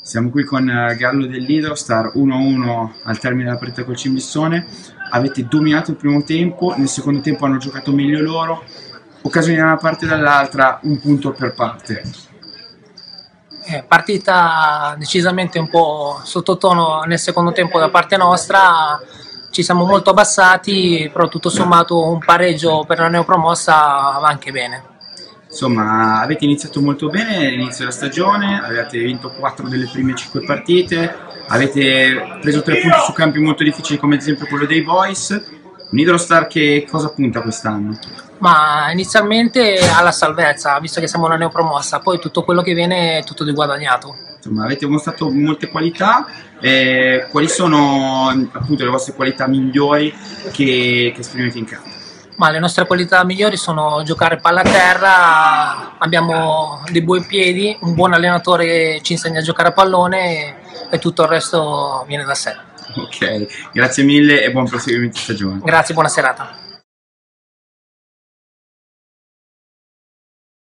Siamo qui con eh, Gallo dell'Hydrostar 1-1 al termine della partita col Cimbissone. Avete dominato il primo tempo, nel secondo tempo hanno giocato meglio loro. Occasioni da una parte e dall'altra, un punto per parte. Eh, partita decisamente un po' sottotono nel secondo tempo da parte nostra, ci siamo molto abbassati, però tutto sommato un pareggio per la neopromossa va anche bene. Insomma, avete iniziato molto bene all'inizio della stagione, avete vinto 4 delle prime 5 partite, avete preso 3 punti su campi molto difficili come ad esempio quello dei Boys. Un Hydrostar che cosa punta quest'anno? Ma inizialmente alla salvezza, visto che siamo una neopromossa, poi tutto quello che viene è tutto di guadagnato. Insomma, avete mostrato molte qualità, eh, quali sono appunto le vostre qualità migliori che, che esprimete in campo? Ma le nostre qualità migliori sono giocare palla a terra, abbiamo dei buoni piedi, un buon allenatore che ci insegna a giocare a pallone e, e tutto il resto viene da sé. Ok, grazie mille e buon proseguimento di stagione. Grazie, buona serata.